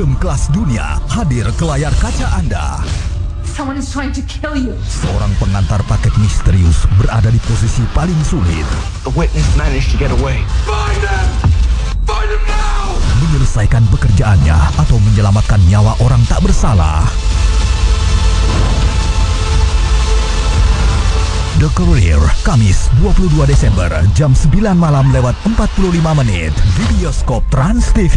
Film kelas dunia hadir ke layar kaca Anda. Someone is trying to kill you. Seorang pengantar paket misterius berada di posisi paling sulit. The witness managed to get away. Find them! Find them now! Menyelesaikan pekerjaannya atau menyelamatkan nyawa orang tak bersalah. The Courier, Kamis 22 Desember jam 9 malam lewat 45 menit di bioskop Trans TV.